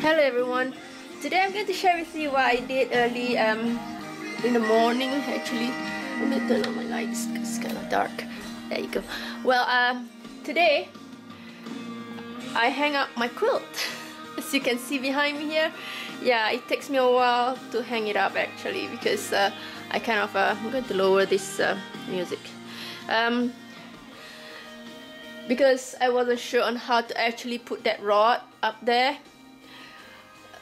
Hello everyone. Today I'm going to share with you what I did early um, in the morning actually. Let me turn on my lights because it's kind of dark. There you go. Well, um, today I hang up my quilt. As you can see behind me here. Yeah, it takes me a while to hang it up actually because uh, I kind of, uh, I'm going to lower this uh, music. Um, because I wasn't sure on how to actually put that rod up there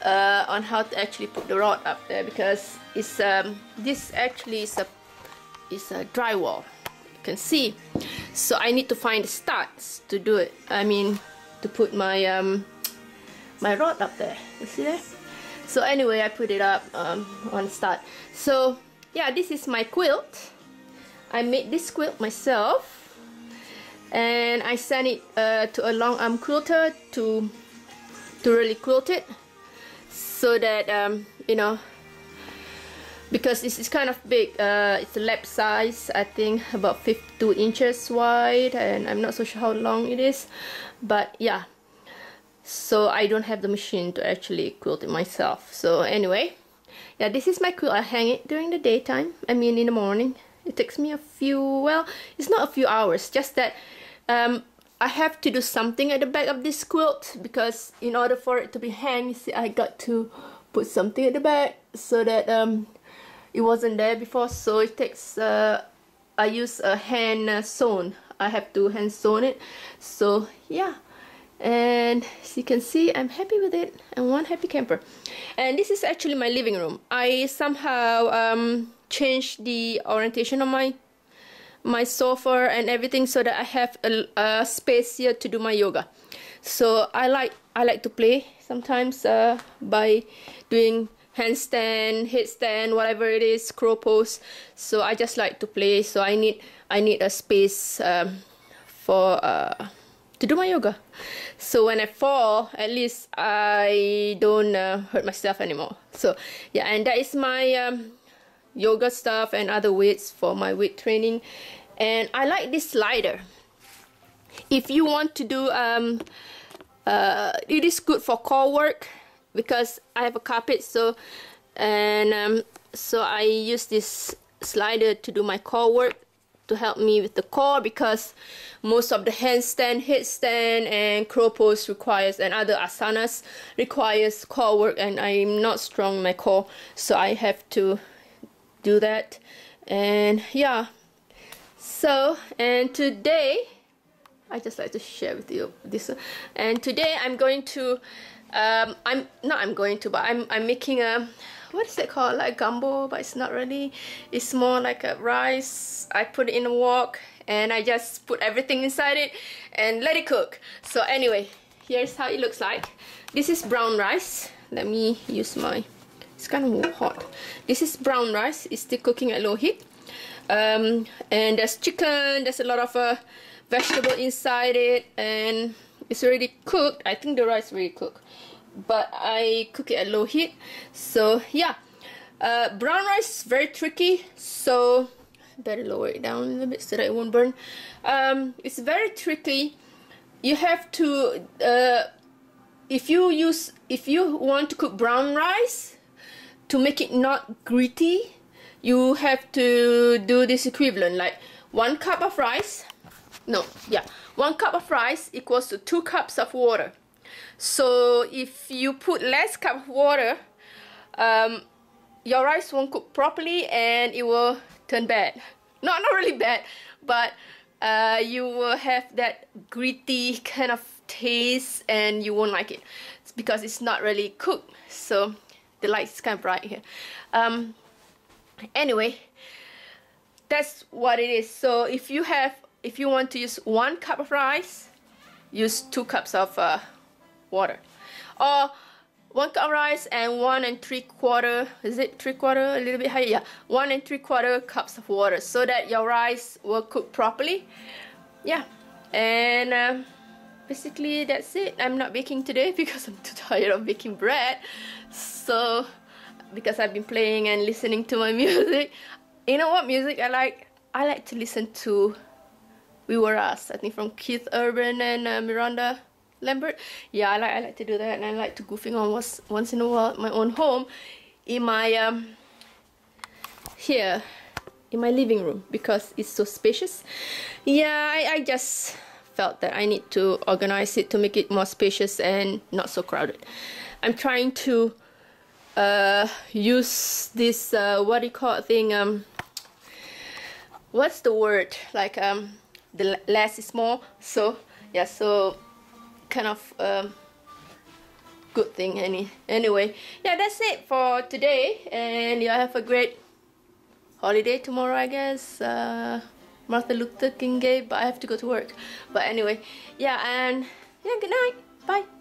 uh, on how to actually put the rod up there because it's um, this actually is a is a drywall you can see. So I need to find the studs to do it I mean to put my um, my rod up there you see that so anyway I put it up um, on stud. So yeah this is my quilt. I made this quilt myself and I sent it uh, to a long arm quilter to to really quilt it so that um, you know because this is kind of big uh, it's a lap size I think about 52 inches wide and I'm not so sure how long it is but yeah. So I don't have the machine to actually quilt it myself. So anyway yeah this is my quilt. I hang it during the daytime I mean in the morning. It takes me a few well it's not a few hours just that um, I have to do something at the back of this quilt because in order for it to be hanged, you see, I got to put something at the back so that um, it wasn't there before. So it takes, uh, I use a hand uh, sewn. I have to hand sewn it. So yeah, and as you can see, I'm happy with it. I'm one happy camper. And this is actually my living room. I somehow um, changed the orientation of my my sofa and everything so that I have a, a, space here to do my yoga. So I like I like to play sometimes uh, by doing handstand, headstand, whatever it is, crow pose. So I just like to play. So I need I need a space um, for uh, to do my yoga. So when I fall, at least I don't uh, hurt myself anymore. So yeah, and that is my um, yoga stuff and other weights for my weight training. And I like this slider. If you want to do um, uh, it is good for core work because I have a carpet so and um, so I use this slider to do my core work to help me with the core because most of the handstand, headstand and crow pose requires and other asanas requires core work and I'm not strong in my core so I have to do that. And yeah. So and today I just like to share with you this. And today I'm going to um, I'm not I'm going to but I'm, I'm making a what is it called? Like gumbo but it's not really. It's more like a rice. I put it in a wok and I just put everything inside it and let it cook. So anyway here's how it looks like. This is brown rice. Let me use my it's kind of hot. This is brown rice. It's still cooking at low heat. Um, and there's chicken. There's a lot of uh, vegetable inside it. And it's already cooked. I think the rice already cooked. But I cook it at low heat. So yeah. Uh, brown rice is very tricky. So better lower it down a little bit so that it won't burn. Um, it's very tricky. You have to uh, if you use if you want to cook brown rice to make it not gritty you have to do this equivalent like one cup of rice no yeah one cup of rice equals to two cups of water. So if you put less cup of water um, your rice won't cook properly and it will turn bad. Not not really bad but uh, you will have that gritty kind of taste and you won't like it it's because it's not really cooked so the light is kind of bright here. Um, anyway that's what it is. So if you have if you want to use one cup of rice use two cups of uh, water. Or one cup of rice and one and three quarter is it three quarter? A little bit higher yeah. One and three quarter cups of water so that your rice will cook properly. Yeah. And uh, basically that's it I'm not baking today because I'm too tired of baking bread so because I've been playing and listening to my music. You know what music I like? I like to listen to We Were Us, I think from Keith Urban and uh, Miranda Lambert. Yeah, I like I like to do that, and I like to goofing on once once in a while my own home, in my um here, in my living room because it's so spacious. Yeah, I, I just felt that I need to organize it to make it more spacious and not so crowded. I'm trying to uh, use this uh, what do you call thing um what's the word? Like um the less is more. So yeah so kind of um, good thing any anyway. Yeah that's it for today and you have a great holiday tomorrow I guess uh, Martin Luther King Day but I have to go to work. But anyway yeah and yeah good night. Bye